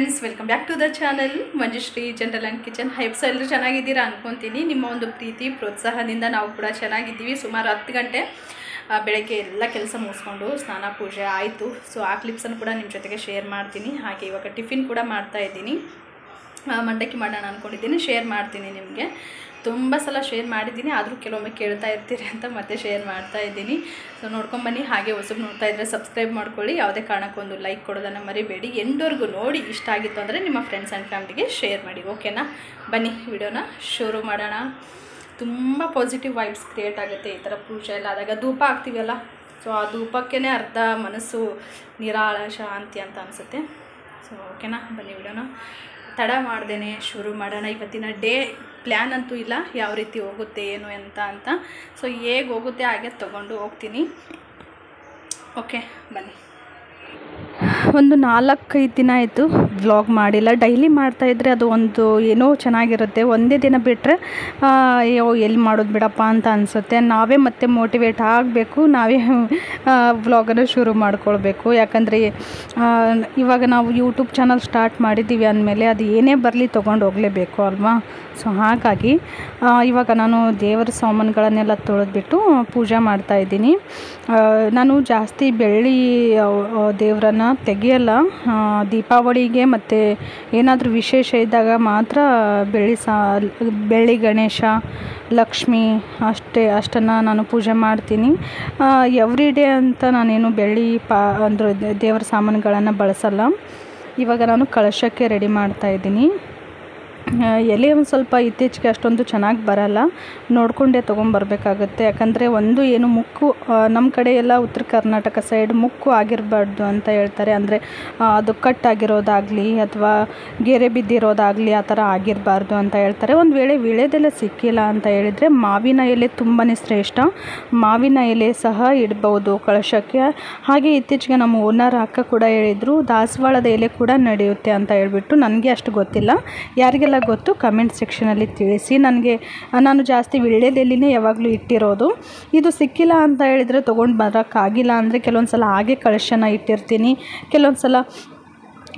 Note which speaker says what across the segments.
Speaker 1: Friends welcome back to the channel Manjushree general and kitchen hypes ಎಲ್ಲರೂ ಚೆನ್ನಾಗಿದ್ದೀರಾ ಅಂದ್ಕೊತೀನಿ ನಿಮ್ಮ ಒಂದು ಪ್ರೀತಿ, ಪ್ರೋತ್ಸಾಹದಿಂದ ನಾವು ಕೂಡ ಚೆನ್ನಾಗಿದ್ದೀವಿ. ಸುಮಾರು ಹತ್ತು ಗಂಟೆ ಬೆಳಗ್ಗೆ ಎಲ್ಲ ಕೆಲಸ ಮುಗಿಸ್ಕೊಂಡು ಸ್ನಾನ, ಪೂಜೆ ಆಯಿತು. ಸೊ ಆ ಕ್ಲಿಪ್ಸನ್ನು ಕೂಡ ನಿಮ್ಮ ಜೊತೆಗೆ ಶೇರ್ ಮಾಡ್ತೀನಿ. ಹಾಗೆ ಇವಾಗ ಟಿಫಿನ್ ಕೂಡ ಮಾಡ್ತಾ ಇದ್ದೀನಿ. ಮಂಡಕ್ಕಿ ಮಾಡೋಣ ಅಂದ್ಕೊಂಡಿದ್ದೀನಿ ಶೇರ್ ಮಾಡ್ತೀನಿ ನಿಮಗೆ. ತುಂಬ ಸಲ ಶೇರ್ ಮಾಡಿದ್ದೀನಿ, ಆದರೂ ಕೆಲವೊಮ್ಮೆ ಕೇಳ್ತಾ ಇರ್ತೀರಿ ಅಂತ ಮತ್ತೆ ಶೇರ್ ಮಾಡ್ತಾ ಇದ್ದೀನಿ. ಸೊ ನೋಡ್ಕೊಂಬನ್ನಿ ಹಾಗೆ ಹೊಸಬ್ ನೋಡ್ತಾ ಇದ್ದರೆ ಸಬ್ಸ್ಕ್ರೈಬ್ ಮಾಡ್ಕೊಳ್ಳಿ. ಯಾವುದೇ ಕಾರಣಕ್ಕೊಂದು ಲೈಕ್ ಕೊಡೋದನ್ನು ಮರಿಬೇಡಿ. ಎಂಡವರೆಗೂ ನೋಡಿ ಇಷ್ಟ ಆಗಿತ್ತು ಅಂದರೆ ನಿಮ್ಮ ಫ್ರೆಂಡ್ಸ್ ಆ್ಯಂಡ್ ಫ್ಯಾಮಿಲಿಗೆ ಶೇರ್ ಮಾಡಿ ಓಕೆನಾ ಬನ್ನಿ, ವಿಡಿಯೋನ ಶುರು ಮಾಡೋಣ. ತುಂಬ ಪಾಸಿಟಿವ್ ವೈಬ್ಸ್ ಕ್ರಿಯೇಟ್ ಆಗುತ್ತೆ ಈ ಥರ ಪೂಜೆ ಎಲ್ಲ ಆದಾಗ. ಧೂಪ ಹಾಕ್ತೀವಲ್ಲ ಸೊ ಆ ಧೂಪಕ್ಕೇ ಅರ್ಧ ಮನಸ್ಸು ನಿರಾಳ, ಶಾಂತಿ ಅಂತ ಅನಿಸುತ್ತೆ. ಸೊ ಓಕೆನಾ ಬನ್ನಿ, ವಿಡಿಯೋನ ತಡ ಮಾಡ್ದೇನೆ, ಶುರು ಮಾಡೋಣ. ಇವತ್ತಿನ ಡೇ ಪ್ಲ್ಯಾನ್ ಅಂತೂ ಇಲ್ಲ ಯಾವ ರೀತಿ ಹೋಗುತ್ತೆ, ಏನು ಅಂತ ಅಂತ. ಸೊ ಹೇಗೆ ಹೋಗುತ್ತೆ ಹಾಗೆ ತೊಗೊಂಡು ಹೋಗ್ತೀನಿ. ಓಕೆ ಬನ್ನಿ. ಒಂದು ನಾಲ್ಕೈದು ದಿನ ಆಯಿತು ವ್ಲಾಗ್ ಮಾಡಿಲ್ಲ. ಡೈಲಿ ಮಾಡ್ತಾಯಿದ್ರೆ ಅದು ಒಂದು ಏನೋ ಚೆನ್ನಾಗಿರುತ್ತೆ. ಒಂದೇ ದಿನ ಬಿಟ್ಟರೆ ಅಯ್ಯೋ, ಎಲ್ಲಿ ಮಾಡೋದು ಬಿಡಪ್ಪ ಅಂತ ಅನಿಸುತ್ತೆ. ನಾವೇ ಮತ್ತೆ ಮೋಟಿವೇಟ್ ಆಗಬೇಕು. ನಾವೇ ವ್ಲಾಗನ್ನು ಶುರು ಮಾಡ್ಕೊಳ್ಬೇಕು. ಯಾಕಂದರೆ ಇವಾಗ ನಾವು ಯೂಟ್ಯೂಬ್ ಚಾನಲ್ ಸ್ಟಾರ್ಟ್ ಮಾಡಿದ್ದೀವಿ ಅಂದಮೇಲೆ ಅದು ಏನೇ ಬರಲಿ ತೊಗೊಂಡು ಹೋಗಲೇಬೇಕು ಅಲ್ವಾ? ಸೊ ಹಾಗಾಗಿ ಇವಾಗ ನಾನು ದೇವರ ಸಾಮಾನುಗಳನ್ನೆಲ್ಲ ತೊಳೆದ್ಬಿಟ್ಟು ಪೂಜೆ ಮಾಡ್ತಾಯಿದ್ದೀನಿ ನಾನು ಜಾಸ್ತಿ ಬೆಳ್ಳಿ ದೇವರನ್ನು ತೆಗೆಯಲ್ಲ ದೀಪಾವಳಿಗೆ ಮತ್ತು ಏನಾದರೂ ವಿಶೇಷ ಇದ್ದಾಗ ಮಾತ್ರ ಬೆಳ್ಳಿ ಸಾ, ಬೆಳ್ಳಿ ಗಣೇಶ, ಲಕ್ಷ್ಮಿ ಅಷ್ಟೇ, ಅಷ್ಟನ್ನು ನಾನು ಪೂಜೆ ಮಾಡ್ತೀನಿ. ಎವ್ರಿ ಡೇ ಅಂತ ನಾನೇನು ಬೆಳ್ಳಿ ಪಾ, ಅಂದರೆ ದೇವರ ಸಾಮಾನುಗಳನ್ನು ಬಳಸಲ್ಲ. ಇವಾಗ ನಾನು ಕಳಶಕ್ಕೆ ರೆಡಿ ಮಾಡ್ತಾಯಿದ್ದೀನಿ ಎಲೆ ಒಂದು ಸ್ವಲ್ಪ ಇತ್ತೀಚೆಗೆ ಅಷ್ಟೊಂದು ಚೆನ್ನಾಗಿ ಬರಲ್ಲ. ನೋಡಿಕೊಂಡೇ ತೊಗೊಂಬರ್ಬೇಕಾಗುತ್ತೆ. ಯಾಕಂದರೆ ಒಂದು ಏನು ಮುಕ್ಕು ನಮ್ಮ ಕಡೆ ಎಲ್ಲ ಉತ್ತರ ಕರ್ನಾಟಕ ಸೈಡ್ ಮುಕ್ಕು ಆಗಿರಬಾರ್ದು ಅಂತ ಹೇಳ್ತಾರೆ. ಅಂದರೆ ಅದು ಕಟ್ಟಾಗಿರೋದಾಗಲಿ ಅಥವಾ ಗೆರೆ ಬಿದ್ದಿರೋದಾಗಲಿ ಆ ಥರ ಆಗಿರಬಾರ್ದು ಅಂತ ಹೇಳ್ತಾರೆ. ಒಂದು ವೇಳೆ ವಿಳೆದೆಲೆ ಸಿಕ್ಕಿಲ್ಲ ಅಂತ ಹೇಳಿದರೆ ಮಾವಿನ ಎಲೆ ತುಂಬಾ ಶ್ರೇಷ್ಠ. ಮಾವಿನ ಎಲೆ ಸಹ ಇಡ್ಬೋದು ಕಳಶಕ್ಕೆ. ಹಾಗೆ ಇತ್ತೀಚೆಗೆ ನಮ್ಮ ಓನರ್ ಅಕ್ಕ ಕೂಡ ಹೇಳಿದರು, ದಾಸವಾಳದ ಎಲೆ ಕೂಡ ನಡೆಯುತ್ತೆ ಅಂತ ಹೇಳ್ಬಿಟ್ಟು. ನನಗೆ ಅಷ್ಟು ಗೊತ್ತಿಲ್ಲ. ಯಾರಿಗೆಲ್ಲ ಗೊತ್ತು ಕಮೆಂಟ್ ಸೆಕ್ಷನಲ್ಲಿ ತಿಳಿಸಿ. ನನಗೆ ನಾನು ಜಾಸ್ತಿ ವಿಳ್ಯದೆಲೆನೇ ಯಾವಾಗಲೂ ಇಟ್ಟಿರೋದು. ಇದು ಸಿಕ್ಕಿಲ್ಲ ಅಂತ ಹೇಳಿದರೆ ತೊಗೊಂಡು ಬರೋಕ್ಕಾಗಿಲ್ಲ ಅಂದರೆ ಕೆಲವೊಂದು ಸಲ ಹಾಗೆ ಕಳಶನ ಇಟ್ಟಿರ್ತೀನಿ. ಕೆಲವೊಂದು ಸಲ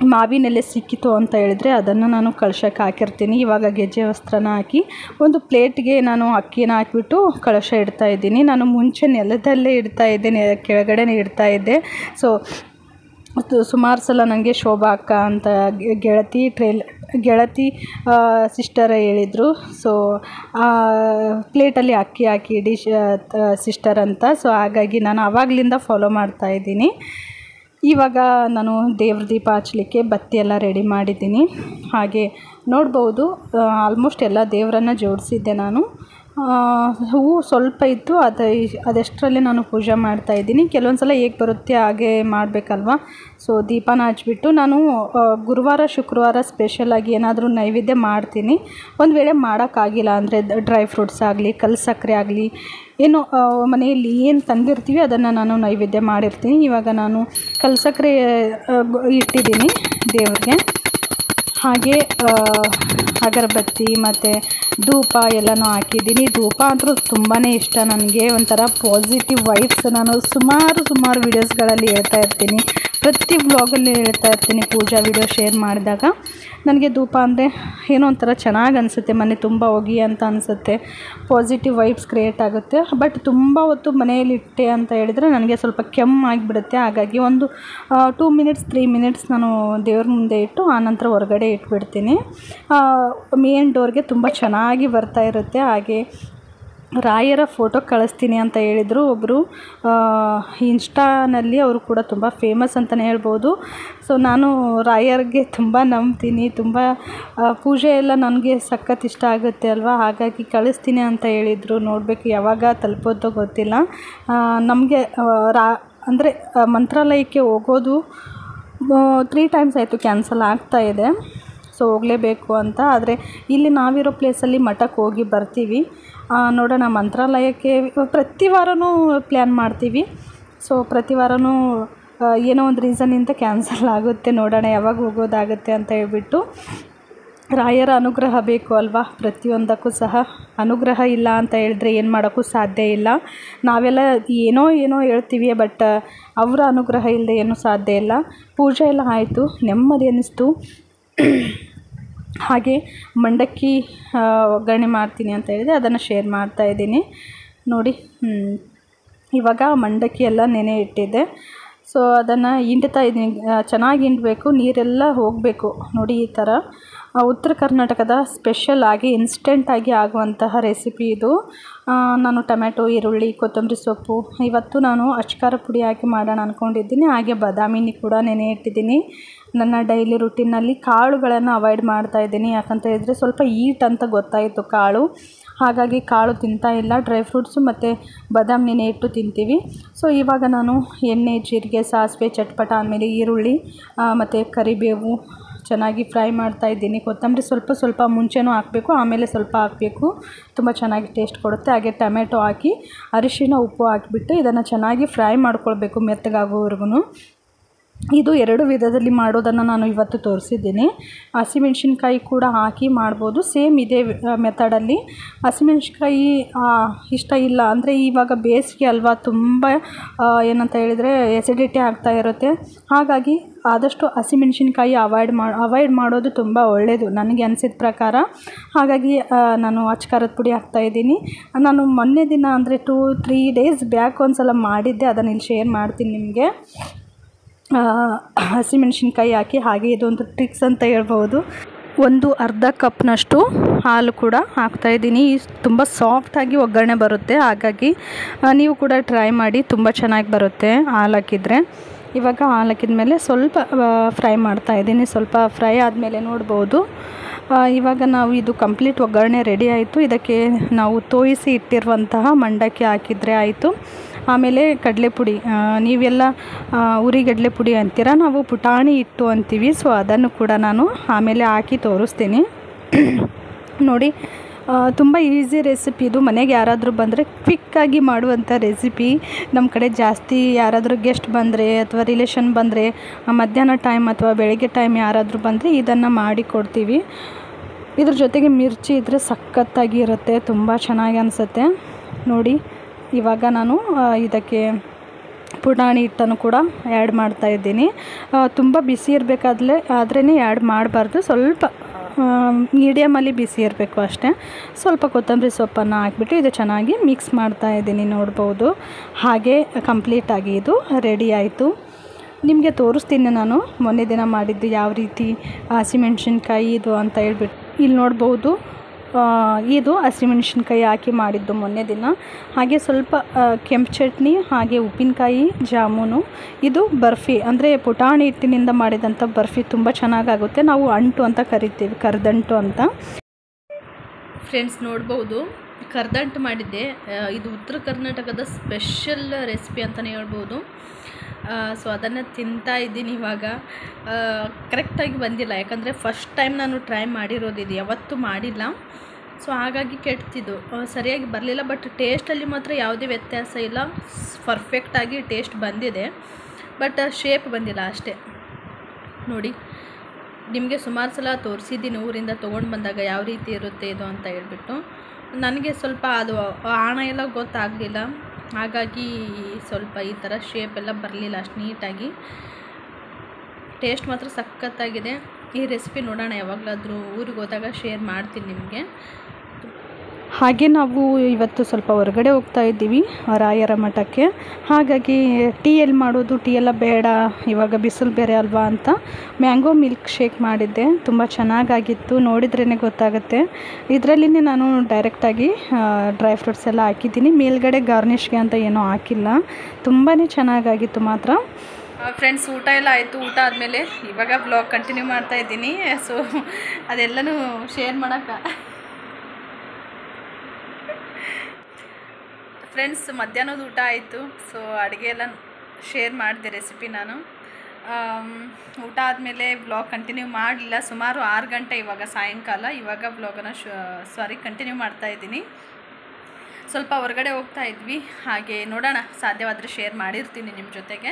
Speaker 1: ಮಾವಿನೆಲೆ ಸಿಕ್ಕಿತು ಅಂತ ಹೇಳಿದರೆ ಅದನ್ನು ನಾನು ಕಳಶಕ್ಕೆ ಹಾಕಿರ್ತೀನಿ. ಇವಾಗ ಗೆಜ್ಜೆ ವಸ್ತ್ರನ ಹಾಕಿ ಒಂದು ಪ್ಲೇಟ್ಗೆ ನಾನು ಅಕ್ಕಿನ ಹಾಕಿಬಿಟ್ಟು ಕಳಶ ಇಡ್ತಾ ಇದ್ದೀನಿ. ನಾನು ಮುಂಚೆ ನೆಲದಲ್ಲೇ ಇಡ್ತಾ ಇದ್ದೆ, ನೆ- ಕೆಳಗಡೆನೇ ಇಡ್ತಾ ಇದ್ದೆ. ಸೊ ಸುಮಾರು ಸಲ ನನಗೆ ಶೋಭಾ ಅಕ್ಕ ಅಂತ ಗೆಳತಿ ಟ್ರೇಲ್ ಗೆಳತಿ ಸಿಸ್ಟರ್ ಹೇಳಿದರು. ಸೊ ಪ್ಲೇಟಲ್ಲಿ ಅಕ್ಕಿ ಹಾಕಿ ಡಿಶ್ ಸಿಸ್ಟರ್ ಅಂತ. ಸೊ ಹಾಗಾಗಿ ನಾನು ಆವಾಗಲಿಂದ ಫಾಲೋ ಮಾಡ್ತಾಯಿದ್ದೀನಿ ಇವಾಗ ನಾನು ದೇವ್ರ ದೀಪ ಹಚ್ಚಲಿಕ್ಕೆ ಬತ್ತಿ ಎಲ್ಲ ರೆಡಿ ಮಾಡಿದ್ದೀನಿ. ಹಾಗೆ ನೋಡ್ಬೋದು ಆಲ್ಮೋಸ್ಟ್ ಎಲ್ಲ ದೇವರನ್ನು ಜೋಡಿಸಿದ್ದೆ ನಾನು. ಹೂವು ಸ್ವಲ್ಪ ಇತ್ತು, ಅದು ಅದೆಷ್ಟರಲ್ಲಿ ನಾನು ಪೂಜೆ ಮಾಡ್ತಾ ಇದ್ದೀನಿ. ಕೆಲವೊಂದು ಸಲ ಹೇಗೆ ಬರುತ್ತೆ ಹಾಗೆ ಮಾಡಬೇಕಲ್ವ? ಸೊ ದೀಪನ ಹಚ್ಬಿಟ್ಟು ನಾನು ಗುರುವಾರ, ಶುಕ್ರವಾರ ಸ್ಪೆಷಲಾಗಿ ಏನಾದರೂ ನೈವೇದ್ಯ ಮಾಡ್ತೀನಿ. ಒಂದು ವೇಳೆ ಮಾಡೋಕ್ಕಾಗಿಲ್ಲ ಅಂದರೆ ಡ್ರೈ ಫ್ರೂಟ್ಸ್ ಆಗಲಿ ಕಲ್ ಸಕ್ಕರೆ ಆಗಲಿ, ಏನು ಮನೆಯಲ್ಲಿ ಏನು ತಂದಿರ್ತೀವಿ ಅದನ್ನು ನಾನು ನೈವೇದ್ಯ ಮಾಡಿರ್ತೀನಿ. ಇವಾಗ ನಾನು ಕಲ್ ಸಕ್ಕರೆ ಇಟ್ಟಿದ್ದೀನಿ ದೇವ್ರಿಗೆ. ಹಾಗೆ ಅಗರಬತ್ತಿ ಮತ್ತು ಧೂಪ ಎಲ್ಲನೂ ಹಾಕಿದ್ದೀನಿ. ಧೂಪ ಅಂತೂ ತುಂಬಾ ಇಷ್ಟ ನನಗೆ. ಒಂಥರ ಪಾಸಿಟಿವ್ ವೈಬ್ಸ್ ನಾನು ಸುಮಾರು ಸುಮಾರು ವೀಡಿಯೋಸ್ಗಳಲ್ಲಿ ಹೇಳ್ತಾ ಇರ್ತೀನಿ. ಪ್ರತಿ ವ್ಲಾಗಲ್ಲಿ ಹೇಳ್ತಾ ಇರ್ತೀನಿ ಪೂಜಾ ವಿಡಿಯೋ ಶೇರ್ ಮಾಡಿದಾಗ. ನನಗೆ ಧೂಪ ಅಂದರೆ ಏನೋ ಒಂಥರ ಚೆನ್ನಾಗಿ ಅನಿಸುತ್ತೆ, ಮನೆ ತುಂಬ ಹೋಗಿ ಅಂತ ಅನಿಸುತ್ತೆ ಪಾಸಿಟಿವ್ ವೈಬ್ಸ್ ಕ್ರಿಯೇಟ್ ಆಗುತ್ತೆ. ಬಟ್ ತುಂಬ ಹೊತ್ತು ಮನೆಯಲ್ಲಿ ಇಟ್ಟೆ ಅಂತ ಹೇಳಿದರೆ ನನಗೆ ಸ್ವಲ್ಪ ಕೆಮ್ಮಾಗಿಬಿಡುತ್ತೆ ಹಾಗಾಗಿ ಒಂದು ಟೂ ಮಿನಿಟ್ಸ್ ತ್ರೀ ಮಿನಿಟ್ಸ್ ನಾನು ದೇವ್ರ ಮುಂದೆ ಇಟ್ಟು ಆನಂತರ ಹೊರಗಡೆ ಇಟ್ಬಿಡ್ತೀನಿ. ಮೇನ್ ಡೋರ್ಗೆ ತುಂಬ ಚೆನ್ನಾಗಿ ಬರ್ತಾ ಇರುತ್ತೆ. ಹಾಗೆ ರಾಯರ ಫೋಟೋ ಕಳಿಸ್ತೀನಿ ಅಂತ ಹೇಳಿದರು. ಒಬ್ಬರು ಇನ್ಸ್ಟಾನಲ್ಲಿ ಅವರು ಕೂಡ ತುಂಬ ಫೇಮಸ್ ಅಂತಲೇ ಹೇಳ್ಬೋದು. ಸೊ ನಾನು ರಾಯರ್ಗೆ ತುಂಬ ನಂಬ್ತೀನಿ. ತುಂಬ ಪೂಜೆ ಎಲ್ಲ ನನಗೆ ಸಖತ್ ಇಷ್ಟ ಆಗುತ್ತೆ ಅಲ್ವಾ? ಹಾಗಾಗಿ ಕಳಿಸ್ತೀನಿ ಅಂತ ಹೇಳಿದರು. ನೋಡಬೇಕು ಯಾವಾಗ ತಲುಪೋದೋ ಗೊತ್ತಿಲ್ಲ. ನಮಗೆ ರಾ, ಅಂದರೆ ಮಂತ್ರಾಲಯಕ್ಕೆ ಹೋಗೋದು ತ್ರೀ ಟೈಮ್ಸ್ ಆಯಿತು ಕ್ಯಾನ್ಸಲ್ ಆಗ್ತಾ ಇದೆ. ಸೊ ಹೋಗಲೇಬೇಕು ಅಂತ. ಆದರೆ, ಇಲ್ಲಿ ನಾವಿರೋ ಪ್ಲೇಸಲ್ಲಿ ಮಠಕ್ಕೆ ಹೋಗಿ ಬರ್ತೀವಿ. ನೋಡೋಣ, ಮಂತ್ರಾಲಯಕ್ಕೆ ಪ್ರತಿ ವಾರವೂ ಪ್ಲ್ಯಾನ್ ಮಾಡ್ತೀವಿ. ಸೊ ಪ್ರತಿ ವಾರವೂ ಏನೋ ಒಂದು ರೀಸನ್ನಿಂದ ಕ್ಯಾನ್ಸಲ್ ಆಗುತ್ತೆ, ನೋಡೋಣ ಯಾವಾಗ ಹೋಗೋದಾಗುತ್ತೆ ಅಂತ ಹೇಳ್ಬಿಟ್ಟು ರಾಯರ ಅನುಗ್ರಹ ಬೇಕು ಅಲ್ವಾ? ಪ್ರತಿಯೊಂದಕ್ಕೂ ಸಹ ಅನುಗ್ರಹ ಇಲ್ಲ ಅಂತ ಹೇಳಿದ್ರೆ ಏನು ಮಾಡೋಕ್ಕೂ ಸಾಧ್ಯ ಇಲ್ಲ. ನಾವೆಲ್ಲ ಏನೋ ಏನೋ ಹೇಳ್ತೀವಿ ಬಟ್ ಅವರ ಅನುಗ್ರಹ ಇಲ್ಲದೆ ಏನೂ ಸಾಧ್ಯ ಇಲ್ಲ. ಪೂಜೆ ಎಲ್ಲ ಆಯಿತು, ನೆಮ್ಮದಿ ಅನ್ನಿಸ್ತು ಹಾಗೆ ಮಂಡಕ್ಕಿ ಒಗ್ಗರಣೆ ಮಾಡ್ತೀನಿ ಅಂತ ಹೇಳಿದೆ ಅದನ್ನು ಶೇರ್ ಮಾಡ್ತಾ ಇದ್ದೀನಿ. ನೋಡಿ. ಇವಾಗ ಮಂಡಕ್ಕಿ ಎಲ್ಲ ನೆನೆ ಇಟ್ಟಿದ್ದೆ. ಸೊ ಅದನ್ನು ಹಿಂಡ್ತಾ ಇದ್ದೀನಿ. ಚೆನ್ನಾಗಿ ಹಿಂಡಬೇಕು, ನೀರೆಲ್ಲ ಹೋಗಬೇಕು. ನೋಡಿ, ಈ ಥರ. ಉತ್ತರ ಕರ್ನಾಟಕದ ಸ್ಪೆಷಲ್ ಆಗಿ ಇನ್ಸ್ಟೆಂಟಾಗಿ ಆಗುವಂತಹ ರೆಸಿಪಿ ಇದು. ನಾನು ಟೊಮೆಟೊ ಈರುಳ್ಳಿ, ಕೊತ್ತಂಬರಿ ಸೊಪ್ಪು, ಇವತ್ತು ನಾನು ಅಚ್ಕಾರ ಪುಡಿ ಹಾಕಿ ಮಾಡೋಣ ಅಂದ್ಕೊಂಡಿದ್ದೀನಿ ಹಾಗೆ ಬಾದಾಮಿನಿ ಕೂಡ ನೆನೆ ಇಟ್ಟಿದ್ದೀನಿ. ನನ್ನ ಡೈಲಿ ರುಟೀನಲ್ಲಿ ಕಾಳುಗಳನ್ನು ಅವಾಯ್ಡ್ ಮಾಡ್ತಾ ಇದ್ದೀನಿ. ಯಾಕಂತ ಹೇಳಿದರೆ ಸ್ವಲ್ಪ ಈಟ್ ಅಂತ ಗೊತ್ತಾಯಿತು ಕಾಳು. ಹಾಗಾಗಿ ಕಾಳು ತಿಂತಾ ಇಲ್ಲ. ಡ್ರೈ ಫ್ರೂಟ್ಸು ಮತ್ತು ಬಾದಾಮ್ ನೆನೆ ಇಟ್ಟು ತಿಂತೀವಿ. ಸೊ ಇವಾಗ ನಾನು ಎಣ್ಣೆ, ಜೀರಿಗೆ, ಸಾಸಿವೆ, ಚಟ್ಪಟ ಆಮೇಲೆ ಈರುಳ್ಳಿ ಮತ್ತು ಕರಿಬೇವು ಚೆನ್ನಾಗಿ ಫ್ರೈ ಮಾಡ್ತಾ ಇದ್ದೀನಿ. ಕೊತ್ತಂಬರಿ ಸ್ವಲ್ಪ ಸ್ವಲ್ಪ ಮುಂಚೆನೂ ಹಾಕಬೇಕು, ಆಮೇಲೆ ಸ್ವಲ್ಪ ಹಾಕಬೇಕು. ತುಂಬ ಚೆನ್ನಾಗಿ ಟೇಸ್ಟ್ ಕೊಡುತ್ತೆ. ಹಾಗೆ ಟೊಮೆಟೊ ಹಾಕಿ, ಅರಿಶಿನ, ಉಪ್ಪು ಹಾಕಿಬಿಟ್ಟು ಇದನ್ನು ಚೆನ್ನಾಗಿ ಫ್ರೈ ಮಾಡ್ಕೊಳ್ಬೇಕು ಮೆತ್ತಗಾಗೋವರೆಗೂ ಇದು ಎರಡು ವಿಧದಲ್ಲಿ ಮಾಡೋದನ್ನು ನಾನು ಇವತ್ತು ತೋರಿಸಿದ್ದೀನಿ. ಹಸಿಮೆಣ್ಸಿನ್ಕಾಯಿ ಕೂಡ ಹಾಕಿ ಮಾಡ್ಬೋದು. ಸೇಮ್ ಇದೇ ಮೆಥಡಲ್ಲಿ ಹಸಿಮೆಣ್ಸಿನ್ಕಾಯಿ ಇಷ್ಟ ಇಲ್ಲ. ಅಂದರೆ ಇವಾಗ ಬೇಸಿಗೆ ಅಲ್ವಾ, ತುಂಬ ಏನಂತ ಹೇಳಿದರೆ ಎಸಿಡಿಟಿ ಆಗ್ತಾ ಇರುತ್ತೆ. ಹಾಗಾಗಿ ಆದಷ್ಟು ಹಸಿಮೆಣ್ಸಿನ್ಕಾಯಿ ಅವಾಯ್ಡ್ ಮಾ ಅವಾಯ್ಡ್ ಮಾಡೋದು ತುಂಬ ಒಳ್ಳೆಯದು ನನಗೆ ಅನಿಸಿದ ಪ್ರಕಾರ. ಹಾಗಾಗಿ ನಾನು ಅಚ್ಕಾರದ ಪುಡಿ ಹಾಕ್ತಾ ಇದ್ದೀನಿ. ನಾನು ಮೊನ್ನೆ ದಿನ ಅಂದರೆ ಟೂ ತ್ರೀ ಡೇಸ್ ಬ್ಯಾಕ್ ಒಂದು ಸಲ ಮಾಡಿದ್ದೆ. ಅದನ್ನು ಇಲ್ಲಿ ಶೇರ್ ಮಾಡ್ತೀನಿ ನಿಮಗೆ. ಹಸಿಮೆಣ್ಸಿನ್ಕಾಯಿ ಹಾಕಿ ಹಾಗೆ ಇದೊಂದು ಟ್ರಿಕ್ಸ್ ಅಂತ ಹೇಳ್ಬೋದು ಒಂದು ಅರ್ಧ ಕಪ್ನಷ್ಟು ಹಾಲು ಕೂಡ ಹಾಕ್ತಾಯಿದ್ದೀನಿ ತುಂಬ ಸಾಫ್ಟಾಗಿ ಒಗ್ಗರಣೆ ಬರುತ್ತೆ. ಹಾಗಾಗಿ ನೀವು ಕೂಡ ಟ್ರೈ ಮಾಡಿ ತುಂಬ ಚೆನ್ನಾಗಿ ಬರುತ್ತೆ ಹಾಲು ಹಾಕಿದರೆ. ಇವಾಗ ಹಾಲು ಹಾಕಿದ ಮೇಲೆ ಸ್ವಲ್ಪ ಫ್ರೈ ಮಾಡ್ತಾ ಇದ್ದೀನಿ. ಸ್ವಲ್ಪ ಫ್ರೈ ಆದಮೇಲೆ ನೋಡ್ಬೋದು. ಇವಾಗ ನಾವು ಇದು ಕಂಪ್ಲೀಟ್ ಒಗ್ಗರಣೆ ರೆಡಿ ಆಯಿತು. ಇದಕ್ಕೆ ನಾವು ತೋಯಿಸಿ ಇಟ್ಟಿರುವಂತಹ ಮಂಡಕ್ಕಿ ಹಾಕಿದರೆ ಆಯಿತು. ಆಮೇಲೆ ಕಡಲೆ ಪುಡಿ ನೀವೆಲ್ಲ ಉರಿಗಡಲೆ ಪುಡಿ ಅಂತೀರ? ನಾವು ಪುಟಾಣಿ ಹಿಟ್ಟು ಅಂತೀವಿ. ಸೊ ಅದನ್ನು ಕೂಡ ನಾನು ಆಮೇಲೆ ಹಾಕಿ ತೋರಿಸ್ತೀನಿ. ನೋಡಿ ತುಂಬ ಈಸಿ ರೆಸಿಪಿ ಇದು. ಮನೆಗೆ ಯಾರಾದರೂ ಬಂದರೆ ಕ್ವಿಕ್ಕಾಗಿ ಮಾಡುವಂಥ ರೆಸಿಪಿ ನಮ್ಮ ಕಡೆ ಜಾಸ್ತಿ ಯಾರಾದರೂ ಗೆಸ್ಟ್ ಬಂದರೆ ಅಥವಾ ರಿಲೇಷನ್ ಬಂದರೆ ಮಧ್ಯಾಹ್ನ ಟೈಮ್ ಅಥವಾ ಬೆಳಗ್ಗೆ ಟೈಮ್ ಯಾರಾದರೂ ಬಂದರೆ ಇದನ್ನು ಮಾಡಿ ಕೊಡ್ತೀವಿ. ಇದ್ರ ಜೊತೆಗೆ ಮಿರ್ಚಿ ಇದ್ದರೆ ಸಖತ್ತಾಗಿ ಇರುತ್ತೆ, ತುಂಬ ಚೆನ್ನಾಗಿ ಅನಿಸುತ್ತೆ. ನೋಡಿ, ಇವಾಗ ನಾನು ಇದಕ್ಕೆ ಪುಟಾಣಿ ಹಿಟ್ಟನ್ನು ಕೂಡ ಆ್ಯಡ್ ಮಾಡ್ತಾ ಇದ್ದೀನಿ. ತುಂಬ ಬಿಸಿ ಇರಬೇಕಾದ್ರೆ ಆದ್ರೇ ಆ್ಯಡ್ ಮಾಡಬಾರ್ದು. ಸ್ವಲ್ಪ ಮೀಡಿಯಮಲ್ಲಿ ಬಿಸಿ ಇರಬೇಕು ಅಷ್ಟೇ. ಸ್ವಲ್ಪ ಕೊತ್ತಂಬರಿ ಸೊಪ್ಪನ್ನು ಹಾಕ್ಬಿಟ್ಟು ಇದು ಚೆನ್ನಾಗಿ ಮಿಕ್ಸ್ ಮಾಡ್ತಾ ಇದ್ದೀನಿ ನೋಡ್ಬೋದು. ಹಾಗೆ ಕಂಪ್ಲೀಟಾಗಿ ಇದು ರೆಡಿ ಆಯಿತು. ನಿಮಗೆ ತೋರಿಸ್ತೀನಿ ನಾನು. ಮೊನ್ನೆ ದಿನ ಮಾಡಿದ್ದು ಯಾವ ರೀತಿ ಹಸಿಮೆಣ್ಸಿನ್ಕಾಯಿ ಇದು ಅಂತ ಹೇಳ್ಬಿಟ್ಟು. ಇಲ್ಲಿ ನೋಡ್ಬೋದು ಇದು ಹಸಿಮೆಣ್ಸಿನ್ಕಾಯಿ ಹಾಕಿ ಮಾಡಿದ್ದು ಮೊನ್ನೆ ದಿನ. ಹಾಗೆ ಸ್ವಲ್ಪ ಕೆಂಪು ಚಟ್ನಿ, ಹಾಗೆ ಉಪ್ಪಿನಕಾಯಿ, ಜಾಮೂನು, ಇದು ಬರ್ಫಿ. ಅಂದರೆ ಪುಟಾಣಿ ಹಿಟ್ಟಿನಿಂದ ಮಾಡಿದಂಥ ಬರ್ಫಿ ತುಂಬ ಚೆನ್ನಾಗಾಗುತ್ತೆ. ನಾವು ಅಂಟು ಅಂತ ಕರಿತೀವಿ, ಕರ್ದಂಟು ಅಂತ. ಫ್ರೆಂಡ್ಸ್ ನೋಡ್ಬೋದು. ಕರ್ದಂಟು ಮಾಡಿದ್ದೆ. ಇದು ಉತ್ತರ ಕರ್ನಾಟಕದ ಸ್ಪೆಷಲ್ ರೆಸಿಪಿ ಅಂತಲೇ ಹೇಳ್ಬೋದು. ಸೊ ಅದನ್ನು ತಿಂತಾ ಇದ್ದೀನಿ ಇವಾಗ. ಕರೆಕ್ಟಾಗಿ ಬಂದಿಲ್ಲ. ಯಾಕಂದರೆ ಫಸ್ಟ್ ಟೈಮ್ ನಾನು ಟ್ರೈ ಮಾಡಿರೋದು ಇದು. ಯಾವತ್ತೂ ಮಾಡಿಲ್ಲ. ಸೊ ಹಾಗಾಗಿ ಕೆಡ್ತಿದ್ದು ಸರಿಯಾಗಿ ಬರಲಿಲ್ಲ, ಬಟ್ ಟೇಸ್ಟಲ್ಲಿ ಮಾತ್ರ ಯಾವುದೇ ವ್ಯತ್ಯಾಸ ಇಲ್ಲ. ಪರ್ಫೆಕ್ಟಾಗಿ ಟೇಸ್ಟ್ ಬಂದಿದೆ. ಬಟ್ ಶೇಪ್ ಬಂದಿಲ್ಲ ಅಷ್ಟೇ. ನೋಡಿ, ನಿಮಗೆ ಸುಮಾರು ಸಲ ತೋರಿಸಿದ್ದೀನಿ, ಊರಿಂದ ತೊಗೊಂಡು ಬಂದಾಗ ಯಾವ ರೀತಿ ಇರುತ್ತೆ ಇದು ಅಂತ ಹೇಳ್ಬಿಟ್ಟು. ನನಗೆ ಸ್ವಲ್ಪ ಅದು ಹಣ ಎಲ್ಲ ಗೊತ್ತಾಗಲಿಲ್ಲ. ಹಾಗಾಗಿ ಸ್ವಲ್ಪ ಈ ಥರ ಶೇಪ್ ಎಲ್ಲ ಬರಲಿಲ್ಲ ಅಷ್ಟು ನೀಟಾಗಿ. ಟೇಸ್ಟ್ ಮಾತ್ರ ಸಖತ್ತಾಗಿದೆ. ಈ ರೆಸಿಪಿ ನೋಡೋಣ, ಯಾವಾಗಲಾದರೂ ಊರಿಗೆ ಹೋದಾಗ ಶೇರ್ ಮಾಡ್ತೀನಿ ನಿಮಗೆ. ಹಾಗೆ ನಾವು ಇವತ್ತು ಸ್ವಲ್ಪ ಹೊರಗಡೆ ಹೋಗ್ತಾ ಇದ್ದೀವಿ, ರಾಯರ ಮಠಕ್ಕೆ. ಹಾಗಾಗಿ ಟೀ ಎಲ್ಲಿ ಮಾಡೋದು ಟೀ ಎಲ್ಲ ಬೇಡ, ಇವಾಗ ಬಿಸಿಲು ಬೇರೆ ಅಲ್ವಾ ಅಂತ ಮ್ಯಾಂಗೋ ಮಿಲ್ಕ್ ಶೇಕ್ ಮಾಡಿದ್ದೆ. ತುಂಬ ಚೆನ್ನಾಗಾಗಿತ್ತು ನೋಡಿದ್ರೇ ಗೊತ್ತಾಗುತ್ತೆ. ಇದರಲ್ಲಿನೇ ನಾನು ಡೈರೆಕ್ಟಾಗಿ ಡ್ರೈ ಫ್ರೂಟ್ಸ್ ಎಲ್ಲ ಹಾಕಿದ್ದೀನಿ. ಮೇಲ್ಗಡೆ ಗಾರ್ನಿಷ್ಗೆ ಅಂತ ಏನೂ ಹಾಕಿಲ್ಲ. ತುಂಬಾ ಚೆನ್ನಾಗಾಗಿತ್ತು ಮಾತ್ರ. ಫ್ರೆಂಡ್ಸ್ ಊಟ ಎಲ್ಲ ಆಯಿತು. ಊಟ ಆದಮೇಲೆ ಇವಾಗ ಬ್ಲಾಗ್ ಕಂಟಿನ್ಯೂ ಮಾಡ್ತಾ ಇದ್ದೀನಿ. ಸೊ ಅದೆಲ್ಲನೂ ಶೇರ್ ಮಾಡೋಕ್ಕೆ. ಫ್ರೆಂಡ್ಸ್ ಮಧ್ಯಾಹ್ನದ ಊಟ ಆಯಿತು. ಸೊ ಅಡುಗೆ ಎಲ್ಲ ಶೇರ್ ಮಾಡಿದೆ ರೆಸಿಪಿ ನಾನು. ಊಟ ಆದಮೇಲೆ ಬ್ಲಾಗ್ ಕಂಟಿನ್ಯೂ ಮಾಡಲಿಲ್ಲ. ಸುಮಾರು ಆರು ಗಂಟೆ ಇವಾಗ ಸಾಯಂಕಾಲ. ಇವಾಗ ಬ್ಲಾಗನ್ನು ಸಾರಿ ಕಂಟಿನ್ಯೂ ಮಾಡ್ತಾ ಇದ್ದೀನಿ. ಸ್ವಲ್ಪ ಹೊರಗಡೆ ಹೋಗ್ತಾ ಇದ್ವಿ. ಹಾಗೆ ನೋಡೋಣ, ಸಾಧ್ಯವಾದರೆ ಶೇರ್ ಮಾಡಿರ್ತೀನಿ ನಿಮ್ಮ ಜೊತೆಗೆ.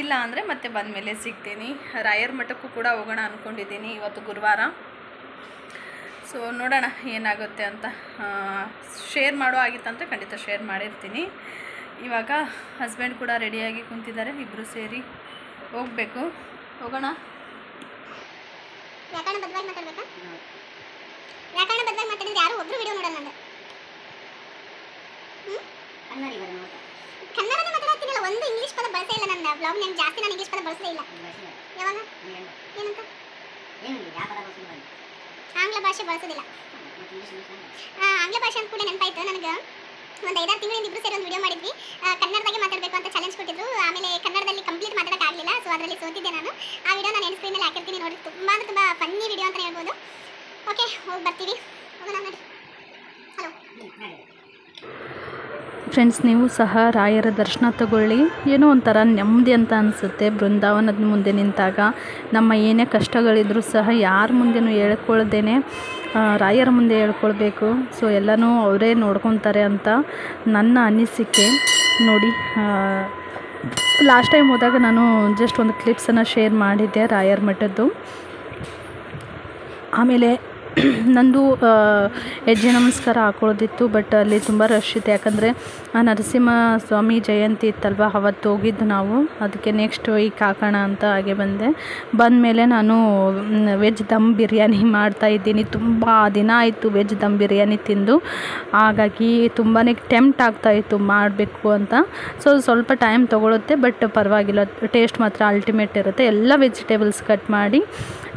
Speaker 1: ಇಲ್ಲ ಅಂದರೆ ಮತ್ತೆ ಬಂದ ಮೇಲೆ ಸಿಗ್ತೀನಿ. ರಾಯರ್ ಮಠಕ್ಕೂ ಕೂಡ ಹೋಗೋಣ ಅಂದ್ಕೊಂಡಿದ್ದೀನಿ ಇವತ್ತು ಗುರುವಾರ. ಸೊ ನೋಡೋಣ ಏನಾಗುತ್ತೆ ಅಂತ. ಶೇರ್ ಮಾಡೋ ಆಗಿತ್ತಂದರೆ ಖಂಡಿತ ಶೇರ್ ಮಾಡಿರ್ತೀನಿ. ಇವಾಗ ಹಸ್ಬೆಂಡ್ ಕೂಡ ರೆಡಿಯಾಗಿ ಕುಂತಿದ್ದಾರೆ ಇಬ್ಬರು ಸೇರಿ ಹೋಗಬೇಕು. ಹೋಗೋಣ.
Speaker 2: ಯಾರು ಒಬ್ರು ವಿಡಿಯೋ ನೋಡಲ್ಲ ನಂದು ಹ್ಮ್? ಕನ್ನಡನೇ ಮಾತಾಡ್ತೀನಲ್ಲ ಒಂದು ಇಂಗ್ಲಿಷ್ ಪದ ಬಳಸೇ ಇಲ್ಲ ನನ್ನ ಬ್ಲಾಗ್ ನಾನು ಜಾಸ್ತಿ ನಾನು ಇಂಗ್ಲೀಷ್ ಪದ ಬಳಸಲೇ ಇಲ್ಲ. ಯಾವಾಗ? ಏನಂತ? ಆಂಗ್ಲ ಭಾಷೆ ಬಳಸೋದಿಲ್ಲ ಆ, ಆಂಗ್ಲ ಭಾಷೆ ಅಂತ ಕೂಡ ನೆನಪಾಯ್ತು ನನಗೆ. ಒಂದು ಐದಾರು ತಿಂಗಳಿಂದ ಇಬ್ರು ಸೇರಿ ಒಂದು ವಿಡಿಯೋ ಮಾಡಿದ್ವಿ. ಕನ್ನಡದಾಗೆ ಮಾತಾಡಬೇಕು ಅಂತ ಚಾಲೆಂಜ್ ಕೊಟ್ಟಿದ್ರು. ಆಮೇಲೆ ಕನ್ನಡದಲ್ಲಿ ಕಂಪ್ಲೀಟ್ ಮಾತಾಡೋಕ್ಕಾಗಲಿಲ್ಲ ಸೊ ಅದರಲ್ಲಿ ಸೋತಿದ್ದೆ ನಾನು. ಆ ವಿಡಿಯೋ ನಾನು ಎನ್ ಮೇಲೆ ಹಾಕಿರ್ತೀನಿ ನೋಡಿ ತುಂಬ ಅಂದ್ರೆ ತುಂಬ ಫನ್ನಿ ವಿಡಿಯೋ ಅಂತ ಹೇಳ್ಬೋದು. ಓಕೆ ಹೋಗಿ ಬರ್ತೀವಿ. ಹೋಗೋಣ ನೋಡಿ. ಹಲೋ
Speaker 1: ಫ್ರೆಂಡ್ಸ್ ನೀವು ಸಹ ರಾಯರ ದರ್ಶನ ತಗೊಳ್ಳಿ. ಏನೋ ಒಂಥರ ನೆಮ್ಮದಿ ಅಂತ ಅನಿಸುತ್ತೆ. ಬೃಂದಾವನದ ಮುಂದೆ ನಿಂತಾಗ ನಮ್ಮ ಏನೇ ಕಷ್ಟಗಳಿದ್ರೂ ಸಹ ಯಾರ ಮುಂದೆನೂ ಹೇಳ್ಕೊಳ್ದೇನೆ ರಾಯರ ಮುಂದೆ ಹೇಳ್ಕೊಳ್ಬೇಕು. ಸೊ ಎಲ್ಲನೂ ಅವರೇ ನೋಡ್ಕೊತಾರೆ ಅಂತ ನನ್ನ ಅನಿಸಿಕೆ. ನೋಡಿ ಲಾಸ್ಟ್ ಟೈಮ್ ಹೋದಾಗ ನಾನು ಜಸ್ಟ್ ಒಂದು ಕ್ಲಿಪ್ಸನ್ನು ಶೇರ್ ಮಾಡಿದ್ದೆ ರಾಯರ ಮಠದ್ದು. ಆಮೇಲೆ ನಂದು ಆ, ಹೆಜ್ಜೆ ನಮಸ್ಕಾರ ಹಾಕೊಳ್ಳೋದಿತ್ತು ಬಟ್ ಅಲ್ಲಿ ತುಂಬ ರಶ್ ಇತ್ತು. ಯಾಕಂದರೆ ಆ ನರಸಿಂಹ ಸ್ವಾಮಿ ಜಯಂತಿ ಇತ್ತಲ್ವ ಅವತ್ತು ಹೋಗಿದ್ದು ನಾವು. ಅದಕ್ಕೆ ನೆಕ್ಸ್ಟ್ ವೀಕ್ ಹಾಕೋಣ ಅಂತ ಹಾಗೆ ಬಂದೆ. ಬಂದಮೇಲೆ ನಾನು ವೆಜ್ ದಮ್ ಬಿರಿಯಾನಿ ಮಾಡ್ತಾ ಇದ್ದೀನಿ. ತುಂಬ ದಿನ ಆಯಿತು ವೆಜ್ ದಮ್ ಬಿರಿಯಾನಿ ತಿಂದು. ಹಾಗಾಗಿ ತುಂಬಾ ಟೆಂಪ್ಟ್ ಆಗ್ತಾಯಿತ್ತು ಮಾಡಬೇಕು ಅಂತ. ಸೊ ಸ್ವಲ್ಪ ಟೈಮ್ ತೊಗೊಳುತ್ತೆ ಬಟ್ ಪರವಾಗಿಲ್ಲ. ಟೇಸ್ಟ್ ಮಾತ್ರ ಅಲ್ಟಿಮೇಟ್ ಇರುತ್ತೆ. ಎಲ್ಲ ವೆಜಿಟೇಬಲ್ಸ್ ಕಟ್ ಮಾಡಿ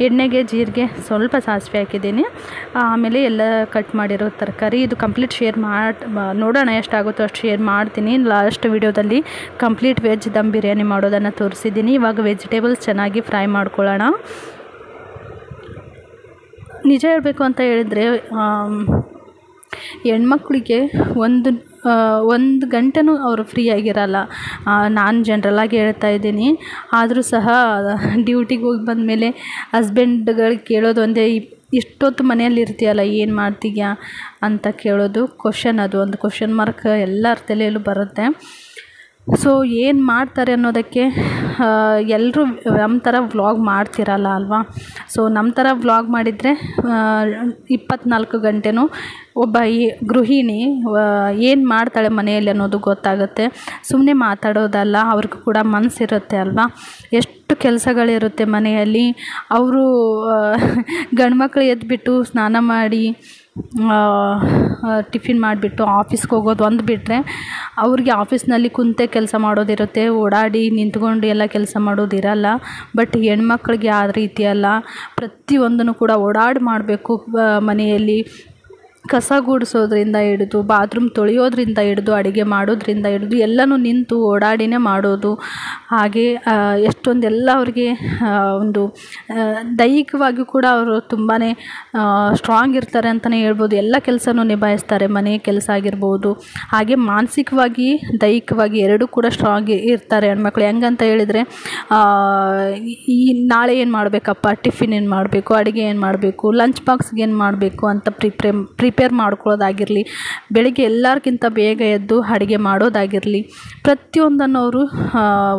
Speaker 1: ಎಣ್ಣೆಗೆ, ಜೀರಿಗೆ ಸ್ವಲ್ಪ ಸಾಸಿವೆ ಹಾಕಿದ್ದೀನಿ. ಆಮೇಲೆ ಎಲ್ಲ ಕಟ್ ಮಾಡಿರೋ ತರಕಾರಿ. ಇದು ಕಂಪ್ಲೀಟ್ ಶೇರ್ ಮಾಡಿ, ನೋಡೋಣ ಎಷ್ಟಾಗುತ್ತೋ ಅಷ್ಟು ಶೇರ್ ಮಾಡ್ತೀನಿ. ಲಾಸ್ಟ್ ವಿಡಿಯೋದಲ್ಲಿ ಕಂಪ್ಲೀಟ್ ವೆಜ್ ದಮ್ ಬಿರಿಯಾನಿ ಮಾಡೋದನ್ನು ತೋರಿಸಿದ್ದೀನಿ. ಇವಾಗ ವೆಜಿಟೇಬಲ್ಸ್ ಚೆನ್ನಾಗಿ ಫ್ರೈ ಮಾಡ್ಕೊಳ್ಳೋಣ. ನಿಜ ಹೇಳಬೇಕು ಅಂತ ಹೇಳಿದರೆ ಹೆಣ್ಮಕ್ಳಿಗೆ ಒಂದು ಒಂದು ಗಂಟೆನೂ ಅವರು ಫ್ರೀ ಆಗಿರಲ್ಲ. ನಾನು ಜನ್ರಲಾಗಿ ಹೇಳ್ತಾ ಇದ್ದೀನಿ. ಆದರೂ ಸಹ ಡ್ಯೂಟಿಗೆ ಹೋಗಿ ಬಂದಮೇಲೆ ಹಸ್ಬೆಂಡ್ಗಳು ಕೇಳೋದು ಒಂದೇ ಇಷ್ಟೊತ್ತು ಮನೆಯಲ್ಲಿ ಇರ್ತೀಯಲ್ಲ, ಏನು ಮಾಡ್ತೀಯಾ ಅಂತ ಕೇಳೋದು ಕ್ವಶನ್ ಅದು. ಒಂದು ಕ್ವಶನ್ ಮಾರ್ಕ್ ಎಲ್ಲರ ತಲೆಯಲ್ಲೂ ಬರುತ್ತೆ. ಸೊ ಏನು ಮಾಡ್ತಾರೆ ಅನ್ನೋದಕ್ಕೆ ಎಲ್ಲರೂ ನಮ್ಮ ಥರ ವ್ಲಾಗ್ ಮಾಡ್ತಿರಲ್ಲ ಅಲ್ವಾ? ಸೊ ನಮ್ಮ ಥರ ವ್ಲಾಗ್ ಮಾಡಿದರೆ ಇಪ್ಪತ್ನಾಲ್ಕು ಗಂಟೆನೂ ಒಬ್ಬ ಈ ಗೃಹಿಣಿ ಏನು ಮಾಡ್ತಾಳೆ ಮನೆಯಲ್ಲಿ ಅನ್ನೋದು ಗೊತ್ತಾಗುತ್ತೆ. ಸುಮ್ಮನೆ ಮಾತಾಡೋದಲ್ಲ, ಅವ್ರಿಗೂ ಕೂಡ ಮನಸ್ಸಿರುತ್ತೆ ಅಲ್ವಾ? ಎಷ್ಟು ಕೆಲಸಗಳಿರುತ್ತೆ ಮನೆಯಲ್ಲಿ. ಅವರು ಗಂಡ್ಮಕ್ಳು ಎದ್ದುಬಿಟ್ಟು ಸ್ನಾನ ಮಾಡಿ ಟಿಫಿನ್ ಮಾಡಿಬಿಟ್ಟು ಆಫೀಸ್ಗೆ ಹೋಗೋದು ಒಂದು ಬಿಟ್ಟರೆ ಅವ್ರಿಗೆ ಆಫೀಸ್ನಲ್ಲಿ ಕುಂತೆ ಕೆಲಸ ಮಾಡೋದಿರುತ್ತೆ, ಓಡಾಡಿ ನಿಂತ್ಕೊಂಡು ಎಲ್ಲ ಕೆಲಸ ಮಾಡೋದಿರಲ್ಲ. ಬಟ್ ಹೆಣ್ಮಕ್ಳಿಗೆ ಆ ರೀತಿ ಅಲ್ಲ. ಪ್ರತಿಯೊಂದನ್ನು ಕೂಡ ಓಡಾಡಿ ಮಾಡಬೇಕು ಮನೆಯಲ್ಲಿ. ಕಸ ಗುಡಿಸೋದ್ರಿಂದ ಹಿಡಿದು, ಬಾತ್ರೂಮ್ ತೊಳೆಯೋದ್ರಿಂದ ಹಿಡಿದು, ಅಡುಗೆ ಮಾಡೋದ್ರಿಂದ ಹಿಡಿದು, ಎಲ್ಲನೂ ನಿಂತು ಓಡಾಡಿನೇ ಮಾಡೋದು. ಹಾಗೆ ಎಷ್ಟೊಂದೆಲ್ಲ ಅವ್ರಿಗೆ ಒಂದು ದೈಹಿಕವಾಗಿ ಕೂಡ ಅವರು ತುಂಬಾ ಸ್ಟ್ರಾಂಗ್ ಇರ್ತಾರೆ ಅಂತಲೇ ಹೇಳ್ಬೋದು. ಎಲ್ಲ ಕೆಲಸನೂ ನಿಭಾಯಿಸ್ತಾರೆ, ಮನೆ ಕೆಲಸ ಆಗಿರ್ಬೋದು. ಹಾಗೆ ಮಾನಸಿಕವಾಗಿ, ದೈಹಿಕವಾಗಿ ಎರಡೂ ಕೂಡ ಸ್ಟ್ರಾಂಗ್ ಇರ್ತಾರೆ ಹೆಣ್ಮಕ್ಳು. ಹೆಂಗಂತ ಹೇಳಿದರೆ ಈ ನಾಳೆ ಏನು ಮಾಡಬೇಕಪ್ಪ? ಟಿಫಿನ್ ಏನು ಮಾಡಬೇಕು? ಅಡುಗೆ ಏನು ಮಾಡಬೇಕು? ಲಂಚ್ ಬಾಕ್ಸ್ಗೆ ಏನು ಮಾಡಬೇಕು? ಅಂತ ಪ್ರಿಪ್ರೇ ಪ್ರಿಪೇರ್ ಮಾಡ್ಕೊಳ್ಳೋದಾಗಿರಲಿ, ಬೆಳಿಗ್ಗೆ ಎಲ್ಲರಿಗಿಂತ ಬೇಗ ಎದ್ದು ಅಡುಗೆ ಮಾಡೋದಾಗಿರಲಿ ಪ್ರತಿಯೊಂದನ್ನು ಅವರು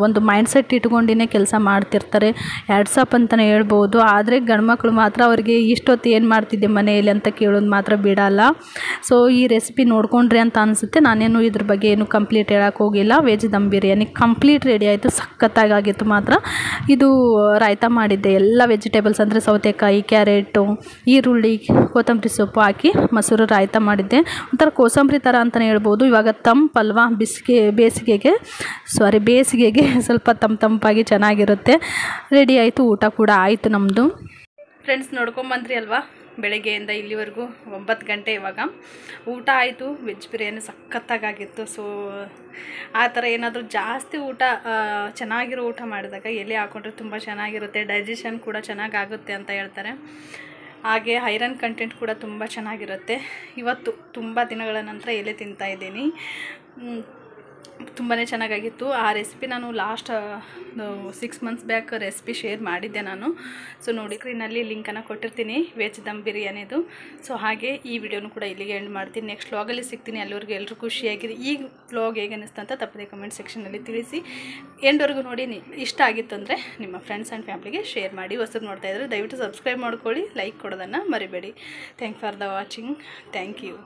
Speaker 1: ಒಂದು ಮೈಂಡ್ಸೆಟ್ ಇಟ್ಕೊಂಡಿನೇ ಕೆಲಸ ಮಾಡ್ತಿರ್ತಾರೆ. ಎಡ್ಸಪ್ ಅಂತಲೇ ಹೇಳ್ಬೋದು. ಆದರೆ ಗಂಡ್ಮಕ್ಳು ಮಾತ್ರ ಅವರಿಗೆ ಇಷ್ಟೊತ್ತು ಏನು ಮಾಡ್ತಿದ್ದೆ ಮನೆಯಲ್ಲಿ ಅಂತ ಕೇಳೋದು ಮಾತ್ರ ಬಿಡಲ್ಲ. ಸೊ ಈ ರೆಸಿಪಿ ನೋಡ್ಕೊಂಡ್ರಿ ಅಂತ ಅನಿಸುತ್ತೆ. ನಾನೇನು ಇದ್ರ ಬಗ್ಗೆ ಏನು ಕಂಪ್ಲೀಟ್ ಹೇಳೋಕೆ ಹೋಗಿಲ್ಲ. Veg dum biryani complete ready ಆಯಿತು. ಸಖತ್ತಾಗಿತ್ತು ಮಾತ್ರ. ಇದು, ರಾಯ್ತ ಮಾಡಿದ್ದೆ. ಎಲ್ಲ ವೆಜಿಟೇಬಲ್ಸ್ ಅಂದರೆ ಸೌತೆಕಾಯಿ, ಕ್ಯಾರೆಟು, ಈರುಳ್ಳಿ, ಕೊತ್ತಂಬರಿ ಸೊಪ್ಪು ಹಾಕಿ ಮೊಸರು ರಾಯ್ತ ಮಾಡಿದ್ದೆ. ಒಂಥರ ಕೋಸಂಬರಿ ಥರ ಅಂತಲೇ ಹೇಳ್ಬೋದು. ಇವಾಗ ತಂಪಲ್ವ ಬಿಸಿಗೆ, ಬೇಸಿಗೆಗೆ ಸಾರಿ ಬೇಸಿಗೆಗೆ ಸ್ವಲ್ಪ ತಂಪು ತಂಪಾಗಿ ಚೆನ್ನಾಗಿರುತ್ತೆ. ರೆಡಿ ಆಯಿತು, ಊಟ ಕೂಡ ಆಯಿತು ನಮ್ಮದು ಫ್ರೆಂಡ್ಸ್ ನೋಡ್ಕೊಂಬಂದ್ರಿ ಅಲ್ವಾ? ಬೆಳಗ್ಗೆಯಿಂದ ಇಲ್ಲಿವರೆಗೂ ಒಂಬತ್ತು ಗಂಟೆ ಇವಾಗ. ಊಟ ಆಯಿತು ವೆಜ್ ಬಿರಿಯಾನಿ ಸಖತ್ತಾಗಿತ್ತು ಸೊ ಆ ಥರ ಏನಾದರೂ ಜಾಸ್ತಿ ಊಟ ಚೆನ್ನಾಗಿರೋ ಊಟ ಮಾಡಿದಾಗ ಎಲೆ ಹಾಕೊಂಡ್ರೆ ತುಂಬ ಚೆನ್ನಾಗಿರುತ್ತೆ. ಡೈಜೆಷನ್ ಕೂಡ ಚೆನ್ನಾಗಾಗುತ್ತೆ ಅಂತ ಹೇಳ್ತಾರೆ. ಹಾಗೆ ಐರನ್ ಕಂಟೆಂಟ್ ಕೂಡ ತುಂಬ ಚೆನ್ನಾಗಿರುತ್ತೆ. ಇವತ್ತು ತುಂಬ ದಿನಗಳ ನಂತರ ಎಲೆ ತಿಂತಾ ಇದ್ದೀನಿ. ತುಂಬಾ ಚೆನ್ನಾಗಾಗಿತ್ತು. ಆ ರೆಸಿಪಿ ನಾನು last six months back recipe share ಮಾಡಿದ್ದೆ ನಾನು. ಸೊ ನೋಡಿ ಸ್ಕ್ರೀನಲ್ಲಿ ಲಿಂಕನ್ನು ಕೊಟ್ಟಿರ್ತೀನಿ ವೆಜ್ ದಮ್ ಬಿರಿಯಾನಿದು. ಸೊ ಹಾಗೆ ಈ ವಿಡಿಯೋನು ಕೂಡ ಇಲ್ಲಿಗೆ ಎಂಡ್ ಮಾಡ್ತೀನಿ. ನೆಕ್ಸ್ಟ್ ವ್ಲಾಗಲ್ಲಿ ಸಿಗ್ತೀನಿ. ಅಲ್ಲಿವರೆಗೂ ಎಲ್ಲರೂ ಖುಷಿಯಾಗಿರಿ. ಈ ವ್ಲಾಗ್ ಹೇಗೆ ಅನ್ನಿಸ್ತು ಅಂತ ತಪ್ಪದೆ ಕಮೆಂಟ್ ಸೆಕ್ಷನಲ್ಲಿ ತಿಳಿಸಿ. ಎಂಡ್ವರೆಗೂ ನೋಡಿ ಇಷ್ಟ ಆಗಿತ್ತು ಅಂದರೆ ನಿಮ್ಮ ಫ್ರೆಂಡ್ಸ್ ಆ್ಯಂಡ್ ಫ್ಯಾಮ್ಲಿಗೆ ಶೇರ್ ಮಾಡಿ. ಹೊಸದು ನೋಡ್ತಾ ಇದ್ದರೆ ದಯವಿಟ್ಟು ಸಬ್ಸ್ಕ್ರೈಬ್ ಮಾಡ್ಕೊಳ್ಳಿ ಲೈಕ್ ಕೊಡೋದನ್ನು ಮರಿಬೇಡಿ. Thank for the watching thank you